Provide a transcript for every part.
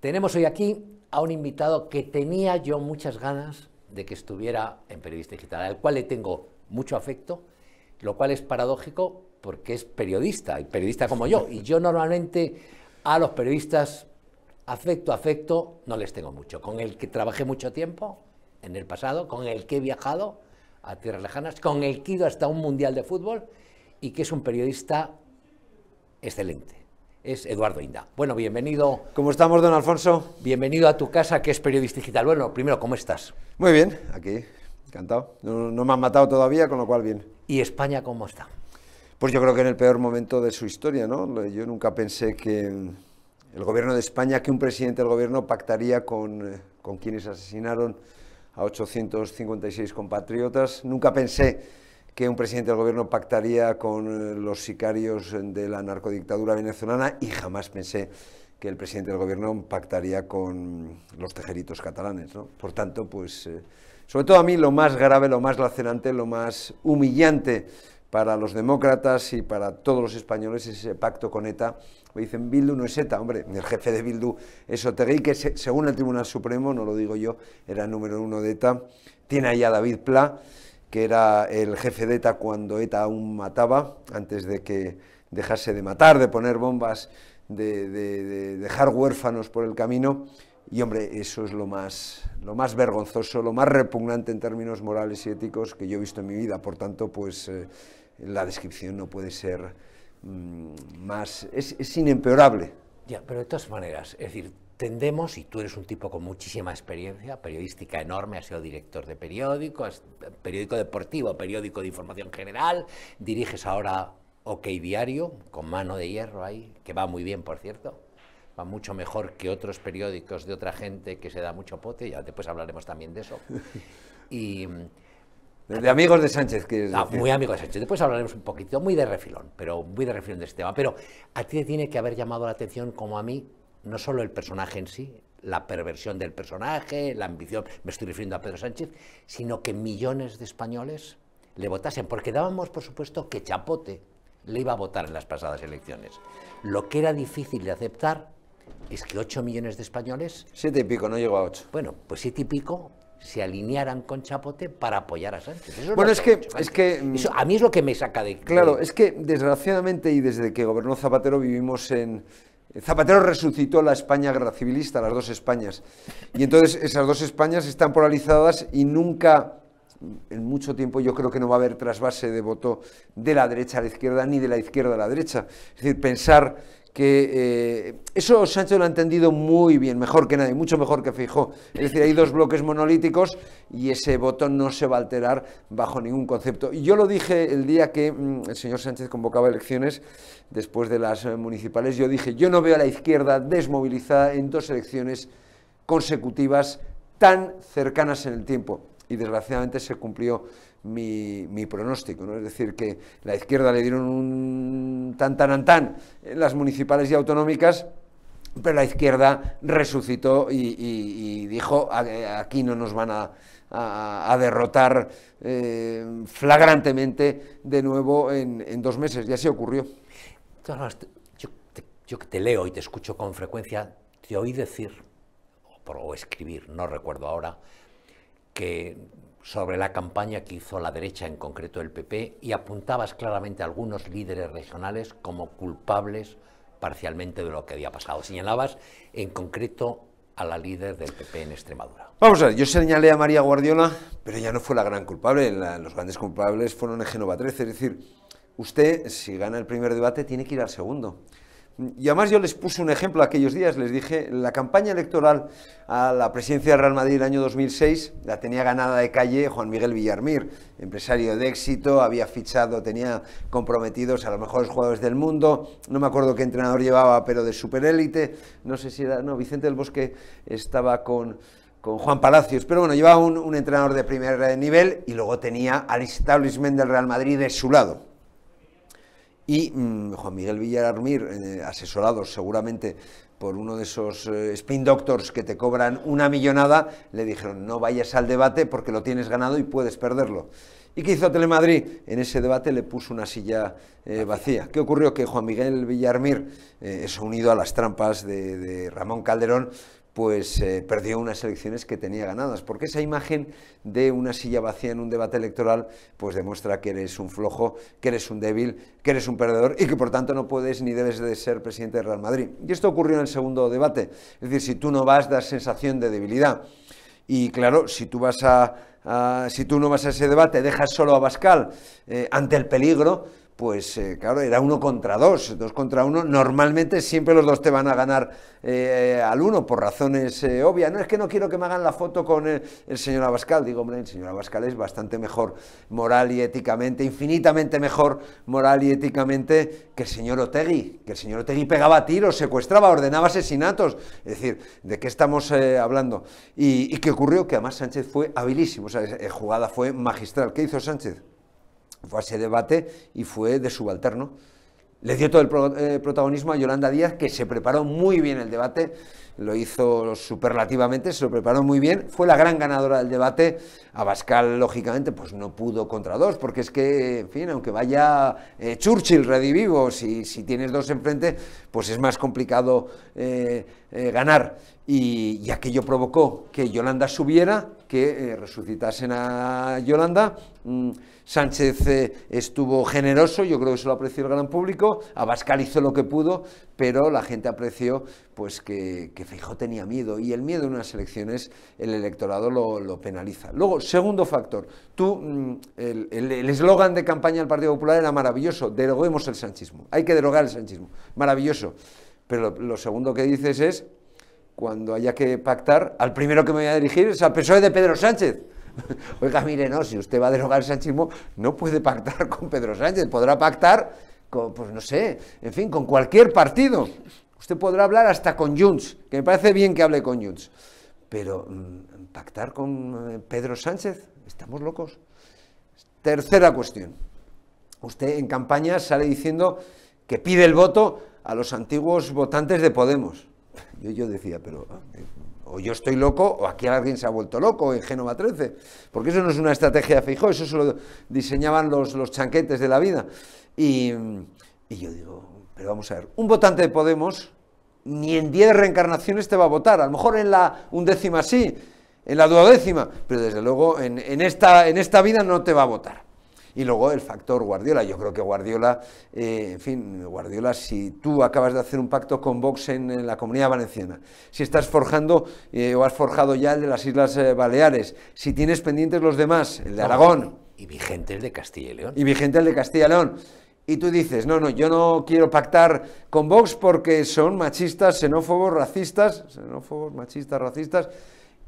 Tenemos hoy aquí a un invitado que tenía yo muchas ganas de que estuviera en Periodista Digital, al cual le tengo mucho afecto, lo cual es paradójico porque es periodista, periodista como yo, y yo normalmente a los periodistas afecto, afecto, no les tengo mucho. Con el que trabajé mucho tiempo en el pasado, con el que he viajado a tierras lejanas, con el que he ido hasta un mundial de fútbol y que es un periodista excelente. Es Eduardo Inda. Bueno, bienvenido. ¿Cómo estamos, don Alfonso? Bienvenido a tu casa, que es Periodista Digital. Bueno, primero, ¿cómo estás? Muy bien, aquí, encantado. No, no me han matado todavía, con lo cual bien. ¿Y España cómo está? Pues yo creo que en el peor momento de su historia, ¿no? Yo nunca pensé que el gobierno de España, que un presidente del gobierno pactaría con, eh, con quienes asesinaron a 856 compatriotas. Nunca pensé que un presidente del gobierno pactaría con eh, los sicarios de la narcodictadura venezolana y jamás pensé que el presidente del gobierno pactaría con los tejeritos catalanes. ¿no? Por tanto, pues, eh, sobre todo a mí lo más grave, lo más lacerante, lo más humillante para los demócratas y para todos los españoles es ese pacto con ETA. Me dicen, Bildu no es ETA, hombre, el jefe de Bildu es Otegui, que según el Tribunal Supremo, no lo digo yo, era el número uno de ETA. Tiene allá a David Pla, que era el jefe de ETA cuando ETA aún mataba, antes de que dejase de matar, de poner bombas, de, de dejar huérfanos por el camino. Y hombre, eso es lo más, lo más vergonzoso, lo más repugnante en términos morales y éticos que yo he visto en mi vida. Por tanto, pues eh, la descripción no puede ser mmm, más, es, es inempeorable. Ya, pero de todas maneras, es decir, tendemos, y tú eres un tipo con muchísima experiencia, periodística enorme, has sido director de periódico, periódico deportivo, periódico de información general, diriges ahora OK Diario, con mano de hierro ahí, que va muy bien, por cierto, va mucho mejor que otros periódicos de otra gente que se da mucho pote, ya después hablaremos también de eso. Y... De amigos de Sánchez, que no, Muy amigos de Sánchez. Después hablaremos un poquito, muy de refilón, pero muy de refilón de este tema. Pero a ti te tiene que haber llamado la atención, como a mí, no solo el personaje en sí, la perversión del personaje, la ambición, me estoy refiriendo a Pedro Sánchez, sino que millones de españoles le votasen, porque dábamos por supuesto que Chapote le iba a votar en las pasadas elecciones. Lo que era difícil de aceptar es que 8 millones de españoles... Siete y pico, no llegó a 8. Bueno, pues siete y pico se alinearan con Chapote para apoyar a Sánchez. Eso bueno, es, que, es que... Eso a mí es lo que me saca de... Claro, es que desgraciadamente y desde que gobernó Zapatero vivimos en... Zapatero resucitó la España guerra civilista, las dos Españas. Y entonces esas dos Españas están polarizadas y nunca, en mucho tiempo, yo creo que no va a haber trasvase de voto de la derecha a la izquierda ni de la izquierda a la derecha. Es decir, pensar que eh, eso Sánchez lo ha entendido muy bien, mejor que nadie, mucho mejor que Fijó. Es decir, hay dos bloques monolíticos y ese voto no se va a alterar bajo ningún concepto. Y yo lo dije el día que mm, el señor Sánchez convocaba elecciones, después de las eh, municipales, yo dije, yo no veo a la izquierda desmovilizada en dos elecciones consecutivas tan cercanas en el tiempo. Y desgraciadamente se cumplió mi, pronóstico, ¿no? es decir, que la izquierda le dieron un tan tan tan en las municipales y autonómicas, pero la izquierda resucitó y, dijo, aquí no nos van a, derrotar eh, flagrantemente de nuevo en, en, dos meses, y así ocurrió. Yo, que te leo y te escucho con frecuencia, te oí decir, o escribir, no recuerdo ahora, que sobre la campaña que hizo la derecha, en concreto el PP, y apuntabas claramente a algunos líderes regionales como culpables parcialmente de lo que había pasado. Señalabas en concreto a la líder del PP en Extremadura. Vamos a ver, yo señalé a María Guardiola, pero ella no fue la gran culpable, los grandes culpables fueron en Génova 13, es decir, usted, si gana el primer debate, tiene que ir al segundo. Y además yo les puse un ejemplo aquellos días, les dije, la campaña electoral a la presidencia del Real Madrid el año 2006 la tenía ganada de calle Juan Miguel Villarmir, empresario de éxito, había fichado, tenía comprometidos a los mejores jugadores del mundo, no me acuerdo qué entrenador llevaba, pero de superélite, no sé si era, no, Vicente del Bosque estaba con, con Juan Palacios, pero bueno, llevaba un, un entrenador de primer nivel y luego tenía al establishment del Real Madrid de su lado. Y mm, Juan Miguel Villarmir, eh, asesorado seguramente por uno de esos eh, spin doctors que te cobran una millonada, le dijeron no vayas al debate porque lo tienes ganado y puedes perderlo. ¿Y qué hizo Telemadrid? En ese debate le puso una silla eh, vacía. ¿Qué ocurrió? Que Juan Miguel Villarmir, eh, eso unido a las trampas de, Ramón Calderón, pues eh, perdió unas elecciones que tenía ganadas, porque esa imagen de una silla vacía en un debate electoral, pues demuestra que eres un flojo, que eres un débil, que eres un perdedor y que por tanto no puedes ni debes de ser presidente de Real Madrid. Y esto ocurrió en el segundo debate, es decir, si tú no vas, das sensación de debilidad. Y claro, si tú vas a si tú no vas a ese debate, dejas solo a Bascal eh, ante el peligro, pues eh, claro, era uno contra dos, dos contra uno. Normalmente siempre los dos te van a ganar eh, al uno por razones obvias. No es que no quiero que me hagan la foto con el, señor Abascal. Digo, hombre, el señor Abascal es bastante mejor moral y éticamente, infinitamente mejor moral y éticamente que el señor Otegui. Que el señor Otegui pegaba tiros, secuestraba, ordenaba asesinatos. Es decir, ¿de qué estamos hablando? Y, y qué ocurrió? Que además Sánchez fue habilísimo, o sea, jugada fue magistral. ¿Qué hizo Sánchez? Fue a ese debate y fue de subalterno. Le dio todo el eh, protagonismo a Yolanda Díaz, que se preparó muy bien el debate, lo hizo superlativamente, se lo preparó muy bien, fue la gran ganadora del debate. Abascal, lógicamente, pues no pudo contra dos, porque es que, en fin, aunque vaya eh, Churchill redivivo, si, si tienes dos enfrente, pues es más complicado eh, ganar. Y, y, aquello provocó que Yolanda subiera, que resucitasen a Yolanda. Mm, Sánchez eh, estuvo generoso, yo creo que eso lo apreció el gran público, Abascal hizo lo que pudo, pero la gente apreció pues que, que tenía miedo y el miedo en unas elecciones el electorado lo, penaliza. Luego, segundo factor, tú, mm, el eslogan de campaña del Partido Popular era maravilloso, deroguemos el sanchismo, hay que derogar el sanchismo, maravilloso, pero lo, segundo que dices es, cuando haya que pactar, al primero que me voy a dirigir es al PSOE de Pedro Sánchez. Oiga, mire, no, si usted va a derogar el sanchismo, no puede pactar con Pedro Sánchez, podrá pactar con, pues no sé, en fin, con cualquier partido. Usted podrá hablar hasta con Junts, que me parece bien que hable con Junts. Pero mm, pactar con eh, Pedro Sánchez, estamos locos. Tercera cuestión. Usted en campaña sale diciendo que pide el voto a los antiguos votantes de Podemos. Yo, yo decía, pero ah, o yo estoy loco, o aquí alguien se ha vuelto loco en Génova 13, porque eso no es una estrategia de Feijóo, eso se lo diseñaban los, los chanquetes de la vida. Y, yo digo, pero vamos a ver, un votante de Podemos ni en 10 reencarnaciones te va a votar, a lo mejor en la undécima sí, en la duodécima, pero desde luego en, en, esta, en esta vida no te va a votar. Y luego el factor Guardiola. Yo creo que Guardiola, eh, en fin, Guardiola, si tú acabas de hacer un pacto con Vox en, la comunidad valenciana, si estás forjando eh, o has forjado ya el de las Islas eh, Baleares, si tienes pendientes los demás, el de Aragón. Y vigente el de Castilla y León. Y vigente el de Castilla y León. Y tú dices, no, no, yo no quiero pactar con Vox porque son machistas, xenófobos, racistas, xenófobos, machistas, racistas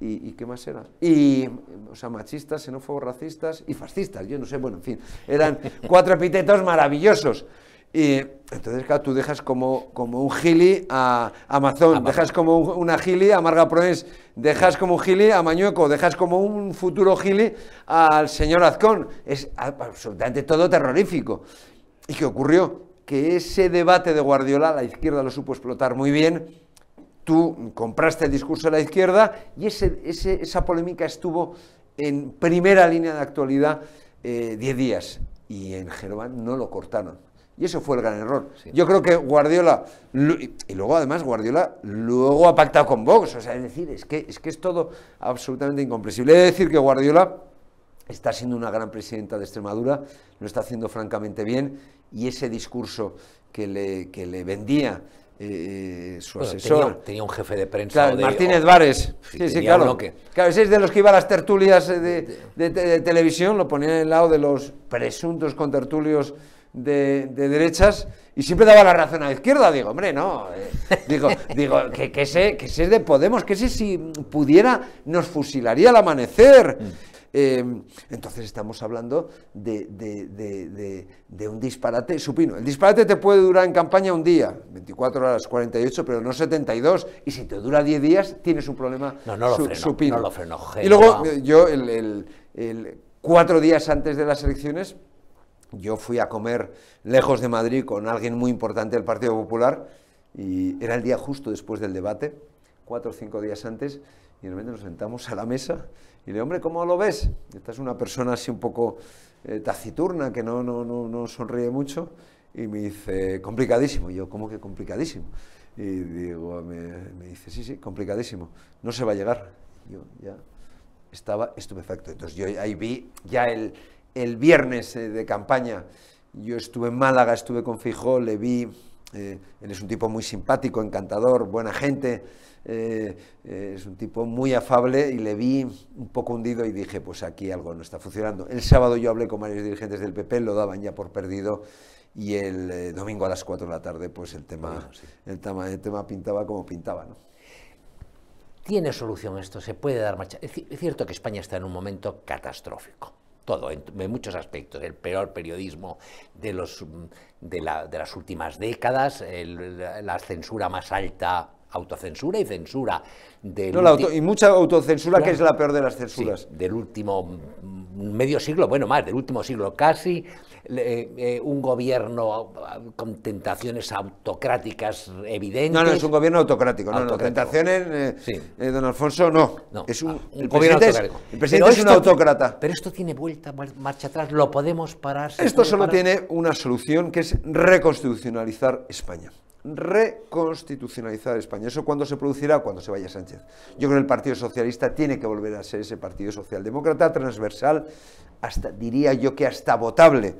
y, qué más era. Y, o sea, machistas, xenófobos, racistas y fascistas, yo no sé, bueno, en fin, eran cuatro epítetos maravillosos. Y entonces, claro, tú dejas como, como un gili a Amazon, dejas como una gili a Marga Proens, dejas como un gili a Mañueco, dejas como un futuro gili al señor Azcón. Es absolutamente todo terrorífico. ¿Y qué ocurrió? Que ese debate de Guardiola, la izquierda lo supo explotar muy bien, tú compraste el discurso de la izquierda y esa polémica estuvo en primera línea de actualidad 10 eh, días y en Génova no lo cortaron. Y eso fue el gran error. Yo creo que Guardiola, y luego además Guardiola luego ha pactado con Vox, o sea, es decir, es que es, que es todo absolutamente incomprensible. He de decir que Guardiola está siendo una gran presidenta de Extremadura, lo está haciendo francamente bien, y ese discurso que le, que le vendía eh, su asesor. Tenía, un jefe de prensa. Martínez Vares. Sí, sí, claro. Claro, ese es de los que iba a las tertulias de, televisión, lo ponía en el lado de los presuntos contertulios de, de derechas y siempre daba la razón a la izquierda. Digo, hombre, no. Eh, digo, digo que, que, ese, que ese es de Podemos, que ese si pudiera nos fusilaría al amanecer. Mm. Em, entonces estamos hablando de, un disparate supino. El disparate te puede durar en campaña un día, 24 horas, 48, pero no 72. Y si te dura 10 días, tienes un problema no, no lo supino. No lo freno, y luego yo, el, cuatro días antes de las elecciones, yo fui a comer lejos de Madrid con alguien muy importante del Partido Popular y era el día justo después del debate, cuatro o cinco días antes, y de repente nos sentamos a la mesa y le digo, hombre, ¿cómo lo ves? Esta es una persona así un poco eh, taciturna, que no, no, no, no sonríe mucho, y me dice, complicadísimo. Y yo, ¿cómo que complicadísimo? Y digo, me, dice, sí, sí, complicadísimo, no se va a llegar. Yo ya estaba estupefacto. Entonces yo ahí vi ya el, el viernes eh, de campaña, yo estuve en Málaga, estuve con Fijó, le vi, eh, él es un tipo muy simpático, encantador, buena gente, eh, es un tipo muy afable y le vi un poco hundido y dije, pues aquí algo no está funcionando. El sábado yo hablé con varios dirigentes del PP, lo daban ya por perdido y el domingo a las 4 de la tarde pues el tema, el tema, el tema pintaba como pintaba. ¿no? ¿Tiene solución esto? ¿Se puede dar marcha? Es cierto que España está en un momento catastrófico todo, en, muchos aspectos, el peor periodismo de, los, de, las últimas décadas, la censura más alta, autocensura y censura. y mucha autocensura, que es la peor de las censuras. del último medio siglo, bueno, más, del último siglo casi, eh, un gobierno con tentaciones autocráticas evidentes. No, no, es un gobierno autocrático. No, no, tentaciones, eh, eh, don Alfonso, no. Es un, el presidente, es, el presidente es un autócrata. Pero esto tiene vuelta, marcha atrás, lo podemos parar. Esto solo tiene una solución, que es reconstitucionalizar España reconstitucionalizar España. ¿Eso cuándo se producirá? Cuando se vaya Sánchez. Yo creo que el Partido Socialista tiene que volver a ser ese Partido Socialdemócrata transversal, hasta, diría yo que hasta votable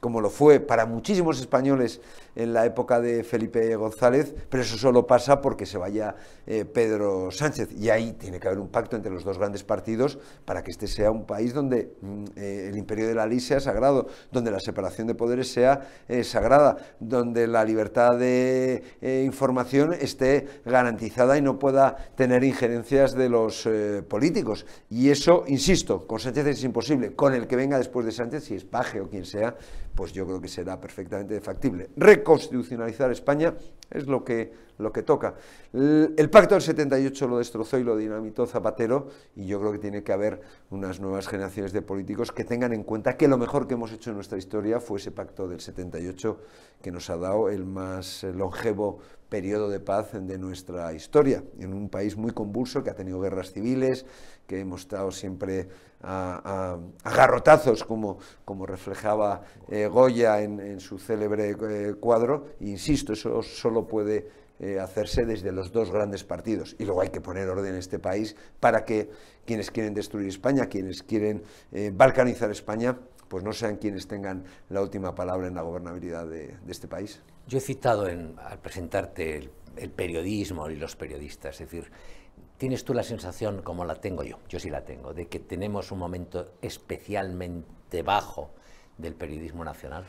como lo fue para muchísimos españoles en la época de Felipe González, pero eso solo pasa porque se vaya eh, Pedro Sánchez. Y ahí tiene que haber un pacto entre los dos grandes partidos para que este sea un país donde mm, eh, el imperio de la ley sea sagrado, donde la separación de poderes sea eh, sagrada, donde la libertad de información esté garantizada y no pueda tener injerencias de los políticos. Y eso, insisto, con Sánchez es imposible. Con el que venga después de Sánchez, si es Paje o quien sea, pues yo creo que será perfectamente factible. Reconstitucionalizar España es lo que, lo que toca. El, pacto del 78 lo destrozó y lo dinamitó Zapatero y yo creo que tiene que haber unas nuevas generaciones de políticos que tengan en cuenta que lo mejor que hemos hecho en nuestra historia fue ese pacto del 78 que nos ha dado el más longevo periodo de paz de nuestra historia, en un país muy convulso que ha tenido guerras civiles, que hemos estado siempre a, garrotazos, como, como reflejaba eh, Goya en, su célebre eh, cuadro. insisto, eso solo puede eh, hacerse desde los dos grandes partidos. Y luego hay que poner orden en este país para que quienes quieren destruir España, quienes quieren balcanizar España, pues no sean quienes tengan la última palabra en la gobernabilidad de, este país. Yo he citado al presentarte el, periodismo y los periodistas, es decir, ¿tienes tú la sensación, como la tengo yo, yo sí la tengo, de que tenemos un momento especialmente bajo del periodismo nacional?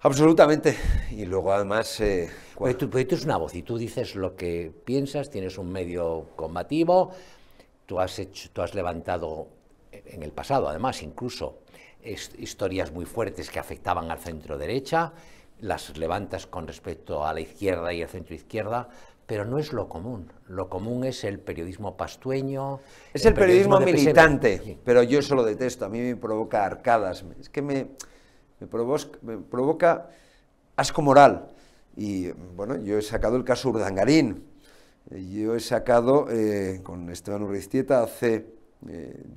Absolutamente. Y luego además... Eh, pues tú, pues tú, eres una voz y tú dices lo que piensas, tienes un medio combativo, tú has, hecho, tú has levantado en el pasado, además, incluso historias muy fuertes que afectaban al centro derecha, las levantas con respecto a la izquierda y el centro izquierda, pero no es lo común. Lo común es el periodismo pastueño. Es el, periodismo, militante, pero yo eso lo detesto. A mí me provoca arcadas. Es que me, me, provoca, asco moral. Y bueno, yo he sacado el caso Urdangarín. Yo he sacado eh, con Esteban Urriztieta hace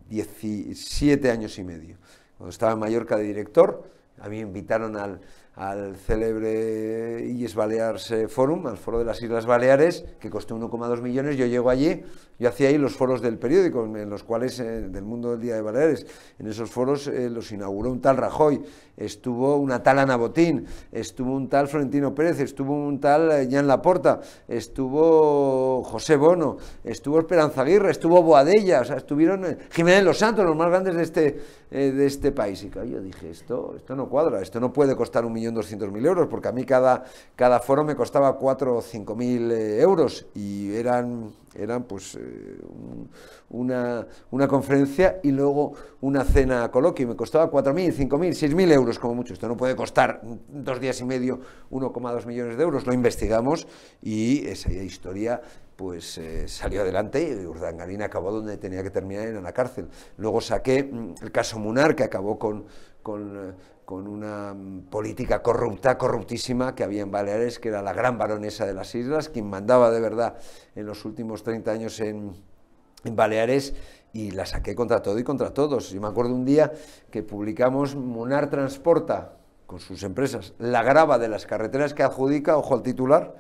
17 eh, años y medio. Cuando estaba en Mallorca de director, a mí me invitaron al, al célebre Illes Balears eh, Forum, al foro de las Islas Baleares, que costó 1,2 millones. Yo llego allí, yo hacía ahí los foros del periódico, en los cuales, eh, del mundo del Día de Baleares, en esos foros eh, los inauguró un tal Rajoy, estuvo una tal Ana Botín, estuvo un tal Florentino Pérez, estuvo un tal Jan Laporta, estuvo José Bono, estuvo Esperanza Aguirre, estuvo Boadella, o sea, estuvieron Jiménez Los Santos, los más grandes de este, de este país. Y yo dije, esto, esto no cuadra, esto no puede costar un millón 1.200.000 euros, porque a mí cada, cada foro me costaba 4 o 5.000 eh, euros y eran, eran pues eh, una, una, conferencia y luego una cena coloquio, me costaba 4.000, 5.000, 6.000 euros como mucho. Esto no puede costar dos días y medio 1,2 millones de euros. Lo investigamos y esa historia pues eh, salió adelante y Urdangarín acabó donde tenía que terminar, en la cárcel. Luego saqué mm, el caso Munar, que acabó con, con, eh, una mm, política corrupta, corruptísima, que había en Baleares, que era la gran baronesa de las islas, quien mandaba de verdad en los últimos 30 años en, en Baleares y la saqué contra todo y contra todos. Yo me acuerdo un día que publicamos Munar Transporta, con sus empresas, la grava de las carreteras que adjudica, ojo al titular,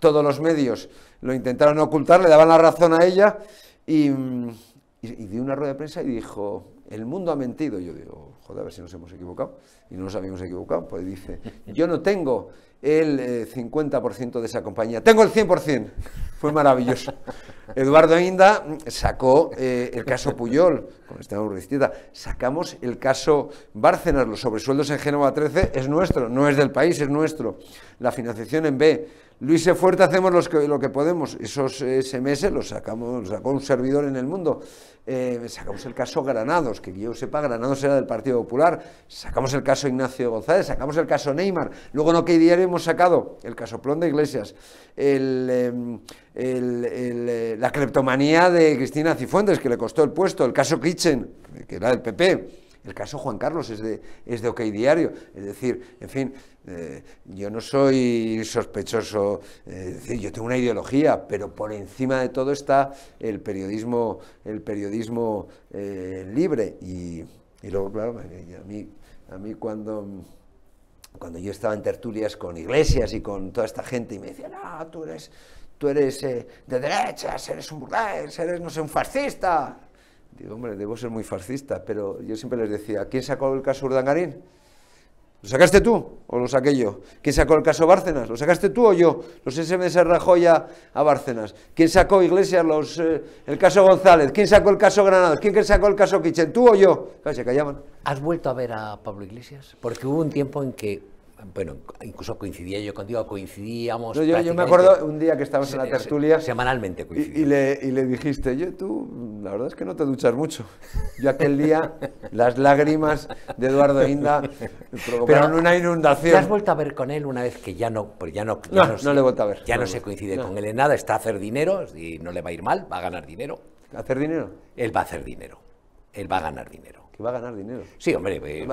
todos los medios lo intentaron ocultar, le daban la razón a ella y, y, dio una rueda de prensa y dijo, el mundo ha mentido. Yo digo, joder, a ver si nos hemos equivocado. Y no nos habíamos equivocado, pues dice, yo no tengo el 50% eh, de esa compañía, tengo el 100%. Fue maravilloso. Eduardo Inda sacó eh, el caso Puyol, con esta Urristita. Sacamos el caso Bárcenas, los sobresueldos en Génova 13, es nuestro, no es del país, es nuestro. La financiación en B, Luis E. Fuerte hacemos lo que podemos. Esos SMS los sacamos, sacó un servidor en el mundo. Eh, sacamos el caso Granados, que yo sepa, Granados era del Partido Popular. Sacamos el caso Ignacio González, sacamos el caso Neymar. Luego en OK Diario hemos sacado el caso Plon de Iglesias, em, eh, la cleptomanía de Cristina Cifuentes, que le costó el puesto, el caso Kitchen, que era del PP. El caso Juan Carlos es de, es de OK Diario. Es decir, en fin, eh, yo no soy sospechoso, eh, decir, yo tengo una ideología, pero por encima de todo está el periodismo, el periodismo eh, libre. Y, luego, claro, a mí, a mí cuando, cuando yo estaba en tertulias con iglesias y con toda esta gente y me decían, ah, tú eres, tú eres de derechas, eres un burgués, eres, no sé, un fascista. Digo, hombre, debo ser muy fascista, pero yo siempre les decía, ¿quién sacó el caso Urdangarín? ¿Lo sacaste tú o lo saqué yo? ¿Quién sacó el caso Bárcenas? ¿Lo sacaste tú o yo? Los SMS Rajoy a, Bárcenas. ¿Quién sacó Iglesias los, eh, el caso González? ¿Quién sacó el caso Granados? ¿Quién sacó el caso Kitchen? ¿Tú o yo? se callaban. ¿Has vuelto a ver a Pablo Iglesias? Porque hubo un tiempo en que bueno, incluso coincidía yo contigo, coincidíamos. yo, me acuerdo un día que estábamos en la tertulia. Semanalmente y, y, le, y, le, dijiste, yo, tú, la verdad es que no te duchas mucho. Yo aquel día, las lágrimas de Eduardo Inda provocaron una inundación. ¿Te has vuelto a ver con él una vez que ya no. Pues ya no, no, no, le he vuelto a ver. Ya no, se coincide con él en nada, está a hacer dinero y no le va a ir mal, va a ganar dinero. ¿Hacer dinero? Él va a hacer dinero. Él va a ganar dinero. ¿Que va a ganar dinero? Sí, hombre. Eh,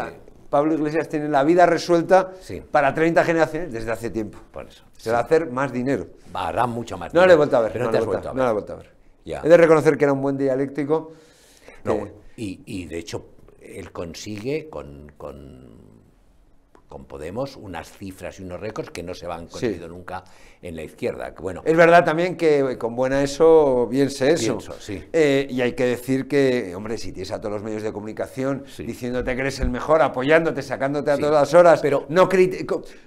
Pablo Iglesias tiene la vida resuelta para 30 generaciones desde hace tiempo. Por eso. Se va a hacer más dinero. Va a mucho más dinero. No le he vuelto a ver. no, le he vuelto, a ver. He de reconocer que era un buen dialéctico. No, y, y, de hecho, él consigue con con Podemos unas cifras y unos récords que no se van conseguido nunca en la izquierda. Bueno, es verdad también que con buena eso, bien sé eso. sí. Eh, y hay que decir que, hombre, si tienes a todos los medios de comunicación diciéndote que eres el mejor, apoyándote, sacándote a todas las horas, pero, no eh,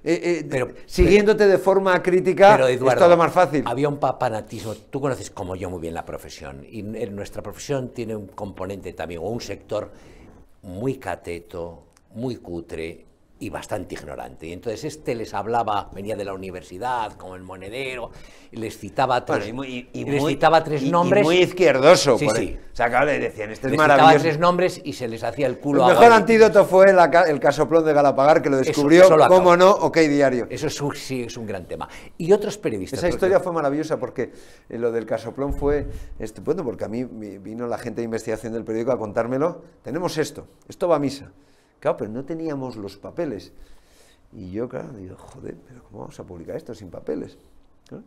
eh, pero, siguiéndote de forma crítica, pero, es todo más fácil. Había un papanatismo. Tú conoces como yo muy bien la profesión. Y en nuestra profesión tiene un componente también, o un sector muy cateto, muy cutre y bastante ignorante. Y entonces este les hablaba, venía de la universidad, como el monedero, y les citaba tres, y, les citaba tres nombres. muy izquierdoso. Sí, sí. O sea, claro, le decían, este es les maravilloso. Citaba tres nombres y se les hacía el culo El mejor antídoto fue el casoplón de Galapagar, que lo descubrió, cómo no, OK Diario. Eso es un, sí, es un gran tema. Y otros periodistas. Esa historia fue maravillosa porque eh, lo del casoplón fue estupendo, porque a mí vino la gente de investigación del periódico a contármelo. Tenemos esto, esto va a misa. Claro, pero no teníamos los papeles. Y yo, claro, digo, joder, pero ¿cómo vamos a publicar esto sin papeles?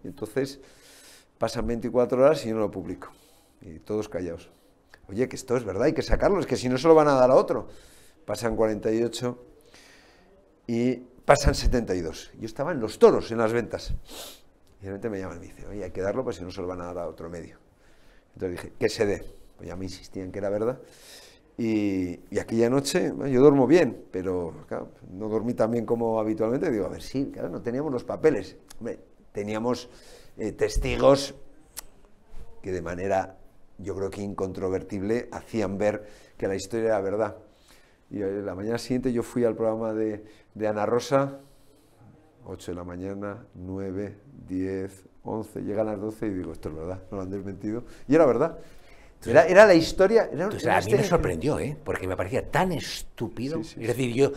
Y entonces pasan 24 horas y yo no lo publico. Y todos callados. Oye, que esto es verdad, hay que sacarlo, es que si no se lo van a dar a otro. Pasan 48 y pasan 72. Yo estaba en los toros, en las ventas. Y de repente me llaman y me dicen, oye, hay que darlo, pues si no se lo van a dar a otro medio. Entonces dije, que se dé. Pues ya me insistían que era verdad. Y, aquella noche, yo duermo bien, pero no dormí tan bien como habitualmente. Digo, a ver, sí, claro, no teníamos los papeles. teníamos eh, testigos que de manera, yo creo que incontrovertible, hacían ver que la historia era verdad. Y eh, la mañana siguiente yo fui al programa de, de Ana Rosa, 8 de la mañana, 9, 10, 11, llegan las 12 y digo, esto es verdad, no lo han desmentido. Y era verdad. Era, la historia. Era, a mí me sorprendió, ¿eh? porque me parecía tan estúpido. es decir, yo,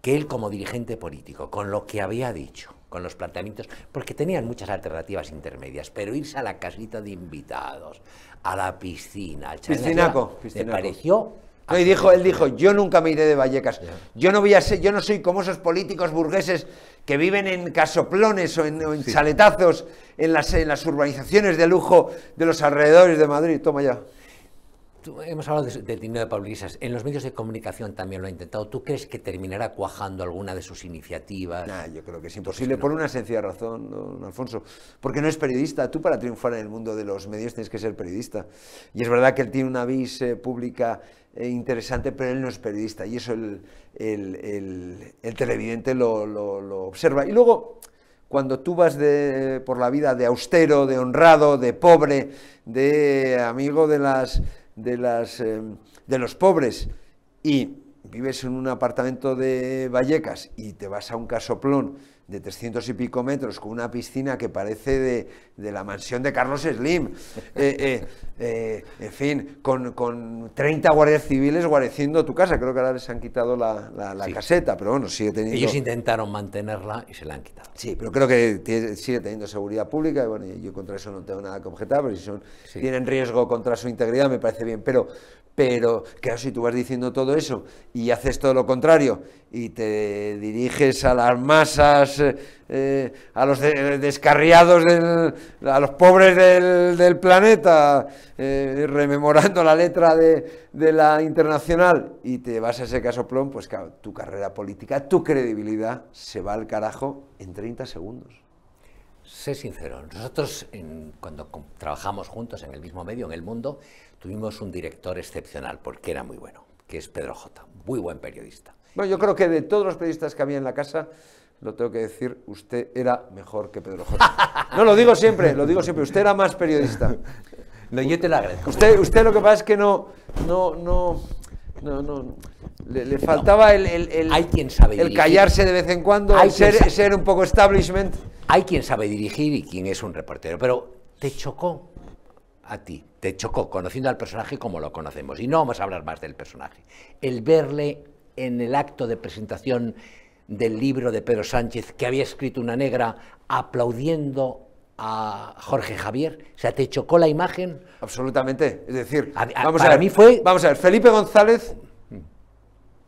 que él como dirigente político, con lo que había dicho, con los planteamientos, porque tenían muchas alternativas intermedias, pero irse a la casita de invitados, a la piscina, al piscinaco, me pareció y dijo, él dijo, yo nunca me iré de Vallecas. Yo no voy a ser, yo no soy como esos políticos burgueses que viven en casoplones o en, chaletazos en las, en las urbanizaciones de lujo de los alrededores de Madrid. Toma ya hemos hablado del dinero de Pablo Iglesias. En los medios de comunicación también lo ha intentado. ¿Tú crees que terminará cuajando alguna de sus iniciativas? yo creo que es imposible, por una sencilla razón, don Alfonso. Porque no es periodista. Tú para triunfar en el mundo de los medios tienes que ser periodista. Y es verdad que él tiene una vis eh, pública eh, interesante, pero él no es periodista. Y eso el, televidente lo, observa. Y luego cuando tú vas de, por la vida de austero, de honrado, de pobre, de amigo de las de, las, eh, de los pobres y vives en un apartamento de Vallecas y te vas a un casoplón de 300 y pico metros con una piscina que parece de, la mansión de Carlos Slim, eh, eh, eh, en fin, con, con, 30 guardias civiles guareciendo tu casa, creo que ahora les han quitado la, caseta, pero bueno, sigue teniendo... Ellos intentaron mantenerla y se la han quitado. Sí, pero creo que sigue teniendo seguridad pública y bueno, yo contra eso no tengo nada que objetar, pero si son, tienen riesgo contra su integridad me parece bien, pero pero, claro, si tú vas diciendo todo eso y haces todo lo contrario y te diriges a las masas, eh, a los descarriados, a los pobres del, planeta, eh, rememorando la letra de, la internacional y te vas a ese caso plom, pues claro, tu carrera política, tu credibilidad se va al carajo en 30 segundos. Sé sincero, nosotros cuando trabajamos juntos en el mismo medio, en el mundo, tuvimos un director excepcional, porque era muy bueno, que es Pedro J, muy buen periodista. Bueno, yo creo que de todos los periodistas que había en la casa, lo tengo que decir, usted era mejor que Pedro J. No, lo digo siempre, lo digo siempre, usted era más periodista. No, yo te lo agradezco. Usted, usted lo que pasa es que no, no, no, no, no le, faltaba el, el, Hay quien sabe el callarse de vez en cuando, Hay ser, ser un poco establishment. Hay quien sabe dirigir y quien es un reportero, pero te chocó a ti, te chocó conociendo al personaje como lo conocemos. Y no vamos a hablar más del personaje. El verle en el acto de presentación del libro de Pedro Sánchez, que había escrito una negra, aplaudiendo a Jorge Javier? O sea, ¿te chocó la imagen? Absolutamente. Es decir, vamos a ver, mí fue... Vamos a ver, Felipe González,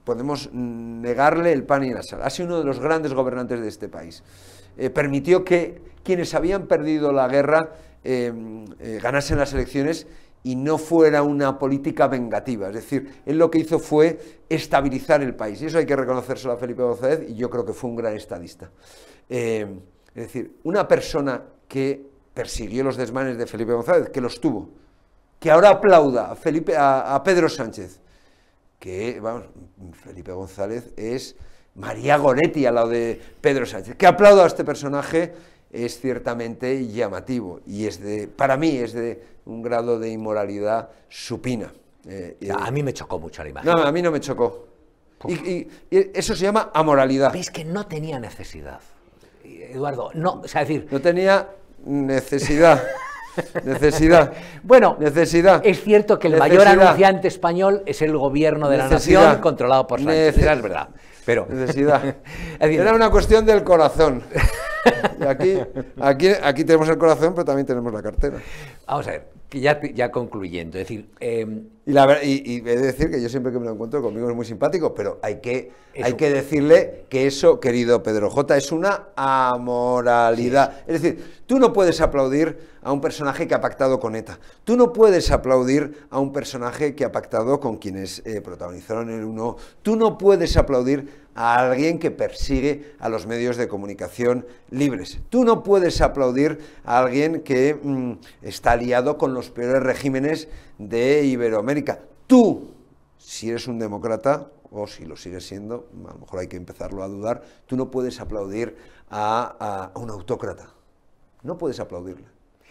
podemos negarle el pan y la sal. Ha sido uno de los grandes gobernantes de este país. Eh, permitió que quienes habían perdido la guerra Em, eh, ganase las elecciones y no fuera una política vengativa. Es decir, él lo que hizo fue estabilizar el país. Y eso hay que reconocérselo a Felipe González y yo creo que fue un gran estadista. Em, es decir, una persona que persiguió los desmanes de Felipe González, que los tuvo, que ahora aplauda a, Felipe, a, Pedro Sánchez, que, vamos, Felipe González es María Goretti a lado de Pedro Sánchez, que aplauda a este personaje es ciertamente llamativo y es de, para mí es de un grado de inmoralidad supina. Eh, a mí me chocó mucho la imagen. No, a mí no me chocó. Y, eso se llama amoralidad. Es que no tenía necesidad, Eduardo. No, o sea, decir, no tenía necesidad. Necesidad. Bueno, necesidad. Es cierto que el mayor anunciante español es el gobierno de la nación controlado por Sánchez. es verdad. Pero... Necesidad. Era una cuestión del corazón. Aquí, aquí, aquí tenemos el corazón, pero también tenemos la cartera. Vamos a ver, ya, ya concluyendo, es decir... Em, y, la, y, he de decir que yo siempre que me lo encuentro conmigo es muy simpático, pero hay que, hay que decirle que eso, querido Pedro J, es una amoralidad. Es decir, tú no puedes aplaudir a un personaje que ha pactado con ETA. Tú no puedes aplaudir a un personaje que ha pactado con quienes eh, protagonizaron el 1. Tú no puedes aplaudir a alguien que persigue a los medios de comunicación libres. Tú no puedes aplaudir a alguien que mm, está aliado con los peores regímenes de Iberoamérica. Tú, si eres un demócrata, o si lo sigues siendo, a lo mejor hay que empezarlo a dudar, tú no puedes aplaudir a, un autócrata. No puedes aplaudirle.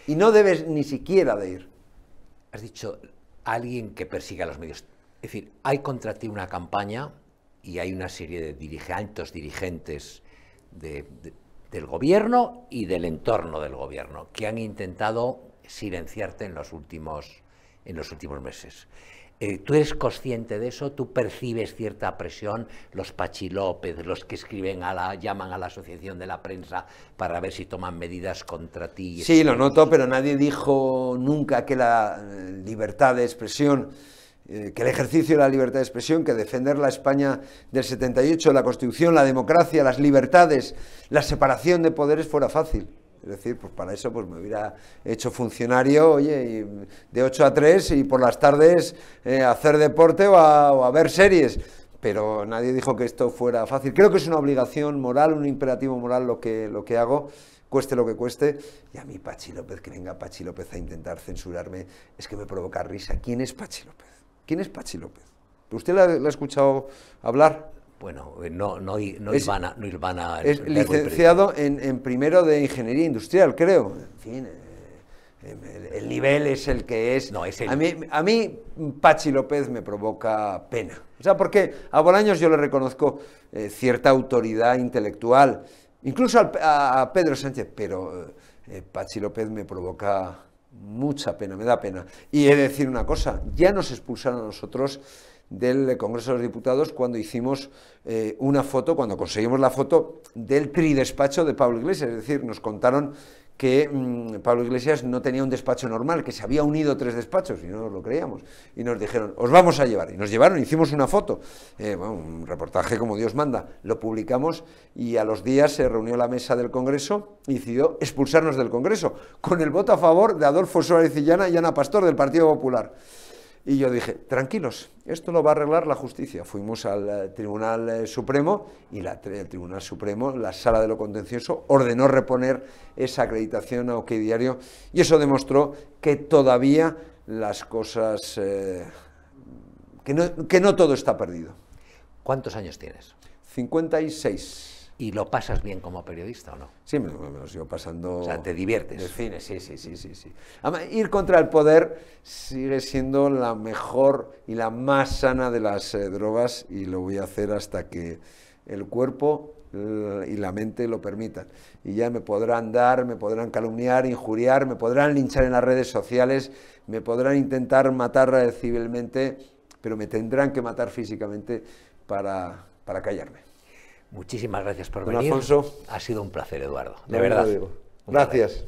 Y no debes ni siquiera de ir. Has dicho alguien que persiga a los medios. Es decir, hay contra ti una campaña y hay una serie de dirigentes, dirigentes del gobierno y del entorno del gobierno que han intentado silenciarte en los últimos, en los últimos meses. Eh, ¿Tú eres consciente de eso? ¿Tú percibes cierta presión? Los Pachi López, los que escriben a la, llaman a la Asociación de la Prensa para ver si toman medidas contra ti. Sí, lo noto, pero nadie dijo nunca que la eh, libertad de expresión, eh, que el ejercicio de la libertad de expresión, que defender la España del 78, la Constitución, la democracia, las libertades, la separación de poderes fuera fácil. Es decir, pues para eso pues me hubiera hecho funcionario, oye, de 8 a 3 y por las tardes eh, hacer deporte o a, ver series. Pero nadie dijo que esto fuera fácil. Creo que es una obligación moral, un imperativo moral lo que, lo que hago, cueste lo que cueste. Y a mí Pachi López, que venga Pachi López a intentar censurarme, es que me provoca risa. ¿Quién es Pachi López? ¿Quién es Pachi López? ¿Usted la, la ha escuchado hablar? Bueno, eh, no, no, no, es, no Es licenciado en, primero de Ingeniería Industrial, creo. En fin, eh, el, nivel es el que es. No, es el... a, mí, a mí, Pachi López me provoca pena. O sea, porque a Bolaños yo le reconozco eh, cierta autoridad intelectual, incluso a, Pedro Sánchez, pero Pachi López me provoca mucha pena, me da pena. Y he de decir una cosa, ya nos expulsaron a nosotros del Congreso de los Diputados cuando hicimos eh, una foto, cuando conseguimos la foto del tridespacho de Pablo Iglesias, es decir, nos contaron que mm, Pablo Iglesias no tenía un despacho normal, que se había unido tres despachos y no nos lo creíamos. Y nos dijeron, os vamos a llevar. Y nos llevaron, hicimos una foto, eh, un reportaje como Dios manda, lo publicamos y a los días se reunió la mesa del Congreso y decidió expulsarnos del Congreso, con el voto a favor de Adolfo Suárez y y Ana Pastor del Partido Popular. Y yo dije, tranquilos, esto lo va a arreglar la justicia. Fuimos al eh, Tribunal eh, Supremo y la, el Tribunal Supremo, la sala de lo contencioso, ordenó reponer esa acreditación a OK Diario y eso demostró que todavía las cosas, eh, que, no, que no todo está perdido. ¿Cuántos años tienes? 56. ¿Y lo pasas bien como periodista o no? Sí, me, lo sigo pasando. O sea, te diviertes. De cine, sí, sí, sí, sí, sí. ir contra el poder sigue siendo la mejor y la más sana de las eh, drogas y lo voy a hacer hasta que el cuerpo y la mente lo permitan. Y ya me podrán dar, me podrán calumniar, injuriar, me podrán linchar en las redes sociales, me podrán intentar matar eh, civilmente, pero me tendrán que matar físicamente para, para callarme. Muchísimas gracias por Don venir. Alfonso. Ha sido un placer, Eduardo. De verdad. Gracias.